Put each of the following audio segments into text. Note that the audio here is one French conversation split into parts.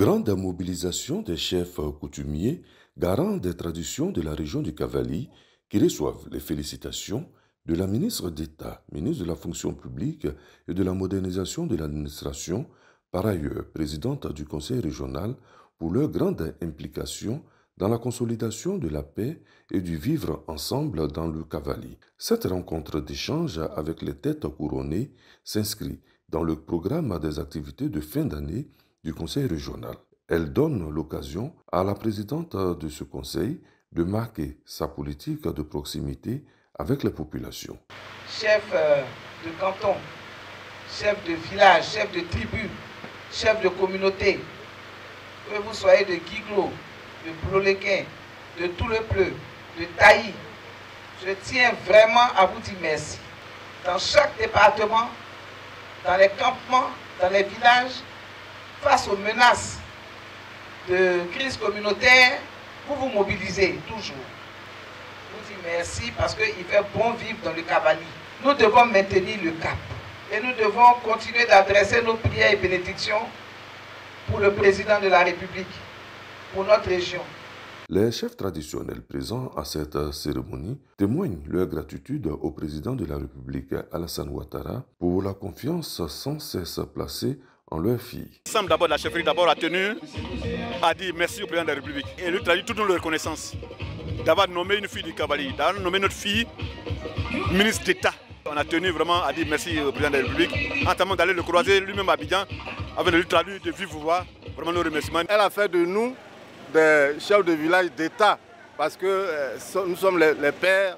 Grande mobilisation des chefs coutumiers, garants des traditions de la région du Cavali, qui reçoivent les félicitations de la ministre d'État, ministre de la fonction publique et de la modernisation de l'administration, par ailleurs présidente du Conseil régional, pour leur grande implication dans la consolidation de la paix et du vivre ensemble dans le Cavali. Cette rencontre d'échange avec les têtes couronnées s'inscrit dans le programme des activités de fin d'année du Conseil régional. Elle donne l'occasion à la présidente de ce Conseil de marquer sa politique de proximité avec les populations. Chef euh, de canton, chef de village, chef de tribu, chef de communauté, que vous soyez de Guiglo, de Blolequin, de tout de Taï, je tiens vraiment à vous dire merci. Dans chaque département, dans les campements, dans les villages, face aux menaces de crise communautaire, vous vous mobilisez toujours. Vous dis merci parce qu'il fait bon vivre dans le Cavali. Nous devons maintenir le cap et nous devons continuer d'adresser nos prières et bénédictions pour le président de la République, pour notre région. Les chefs traditionnels présents à cette cérémonie témoignent leur gratitude au président de la République, Alassane Ouattara, pour la confiance sans cesse placée leur fille. L'ensemble d'abord de la chefferie d'abord a tenu à dire merci au président de la République et lui traduit toute notre reconnaissance d'avoir nommé une fille du cavalier, d'avoir nommé notre fille ministre d'État. On a tenu vraiment à dire merci au président de la République, notamment d'aller le croiser lui-même à Abidjan, avec lui traduire de vive voix vraiment nos remerciements. Elle a fait de nous des chefs de village d'État parce que euh, nous sommes les, les pères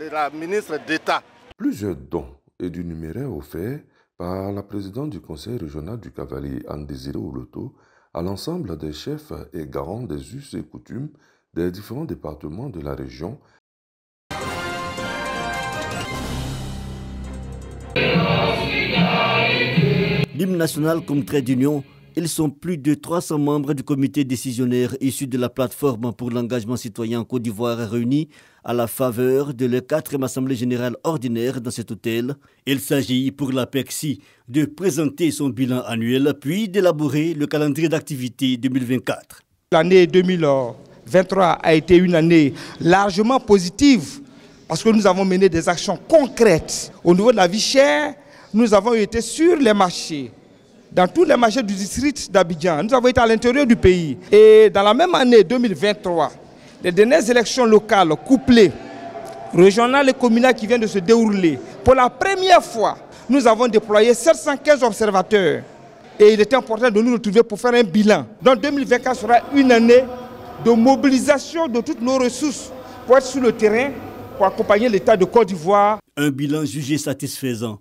de la ministre d'État. Plusieurs dons et du numéraire offerts par la présidente du conseil régional du Cavalier, Anne-Désiré Oloto, à l'ensemble des chefs et garants des us et coutumes des différents départements de la région. L'hymne national comme trait d'union, ils sont plus de 300 membres du comité décisionnaire issu de la plateforme pour l'engagement citoyen en Côte d'Ivoire réunis à la faveur de la 4e Assemblée générale ordinaire dans cet hôtel. Il s'agit pour la PEXI de présenter son bilan annuel puis d'élaborer le calendrier d'activité 2024. L'année 2023 a été une année largement positive parce que nous avons mené des actions concrètes au niveau de la vie chère. Nous avons été sur les marchés, dans tous les marchés du district d'Abidjan. Nous avons été à l'intérieur du pays. Et dans la même année 2023, les dernières élections locales couplées, régionales et communales qui viennent de se dérouler, pour la première fois, nous avons déployé 715 observateurs. Et il était important de nous retrouver pour faire un bilan. Donc 2024 sera une année de mobilisation de toutes nos ressources pour être sur le terrain, pour accompagner l'État de Côte d'Ivoire. Un bilan jugé satisfaisant.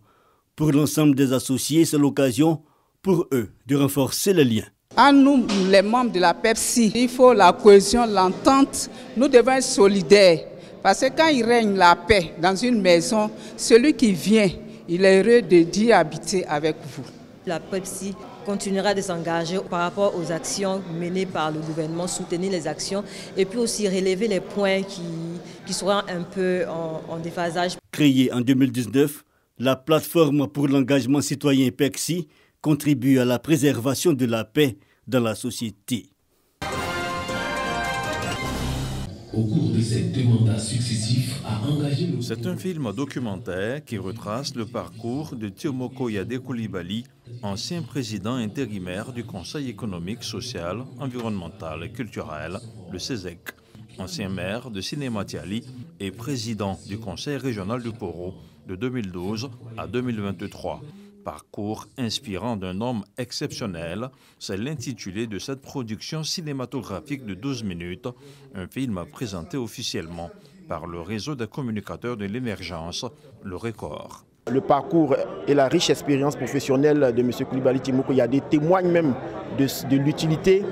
Pour l'ensemble des associés, c'est l'occasion pour eux de renforcer les liens. À nous, les membres de la PEPSI, il faut la cohésion, l'entente. Nous devons être solidaires. Parce que quand il règne la paix dans une maison, celui qui vient, il est heureux de d'y habiter avec vous. La PEPSI continuera de s'engager par rapport aux actions menées par le gouvernement, soutenir les actions et puis aussi relever les points qui, qui seront un peu en, en déphasage. Créée en 2019, la plateforme pour l'engagement citoyen PEXI contribue à la préservation de la paix dans la société. Au cours de ces deux mandats successifs, a engagé le C'est un film documentaire qui retrace le parcours de Tiomoko Yade Koulibaly, ancien président intérimaire du Conseil économique, social, environnemental et culturel, le CESEC, ancien maire de Cinématiali et président du Conseil régional du Poro de 2012 à 2023. Parcours inspirant d'un homme exceptionnel, c'est l'intitulé de cette production cinématographique de 12 minutes, un film présenté officiellement par le réseau des communicateurs de l'émergence, le Record. Le parcours et la riche expérience professionnelle de M. Koulibaly Timoko Yade témoignent même de l'utilité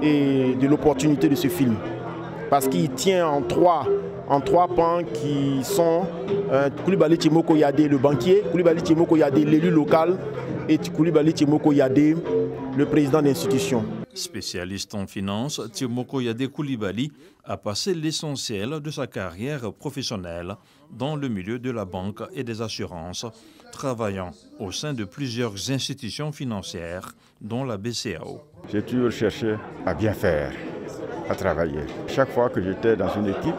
et de l'opportunité de ce film. Parce qu'il tient en trois, en trois pans qui sont euh, Koulibaly Timoko Yade, le banquier, Koulibaly Timoko Yade, l'élu local, et Koulibaly Timoko Yade, le président d'institution. Spécialiste en finance, Timoko Yade Koulibaly a passé l'essentiel de sa carrière professionnelle dans le milieu de la banque et des assurances, travaillant au sein de plusieurs institutions financières, dont la BCAO. J'ai toujours cherché à bien faire, à travailler. Chaque fois que j'étais dans une équipe,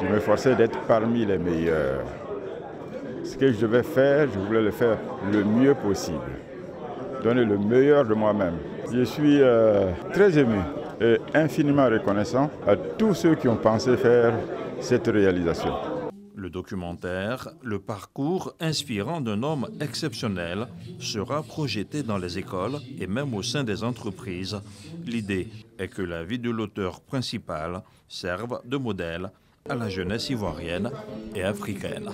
je me forçais d'être parmi les meilleurs. Ce que je devais faire, je voulais le faire le mieux possible, donner le meilleur de moi-même. Je suis euh, très ému et infiniment reconnaissant à tous ceux qui ont pensé faire cette réalisation. Documentaire, le parcours inspirant d'un homme exceptionnel, sera projeté dans les écoles et même au sein des entreprises. L'idée est que la vie de l'auteur principal serve de modèle à la jeunesse ivoirienne et africaine.